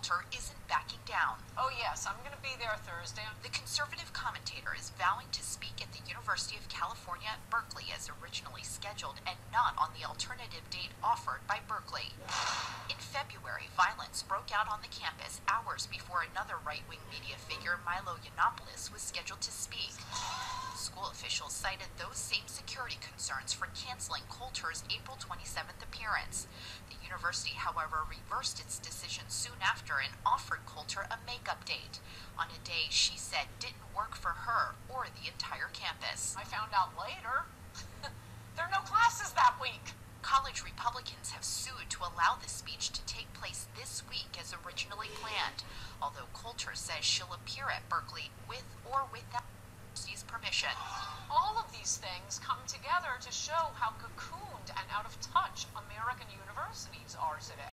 Coulter isn't backing down. Oh, yes, I'm going to be there Thursday. The conservative commentator is vowing to speak at the University of California at Berkeley as originally scheduled and not on the alternative date offered by Berkeley. In February, violence broke out on the campus hours before another right wing media figure, Milo Yiannopoulos, was scheduled to speak. School officials cited those same security concerns for canceling Coulter's April 27th appearance. University, however, reversed its decision soon after and offered Coulter a makeup date on a day she said didn't work for her or the entire campus. I found out later there are no classes that week. College Republicans have sued to allow the speech to take place this week as originally planned, although Coulter says she'll appear at Berkeley with or without the university's permission. All of these things come together to show how cocooned and out of touch Universities are today.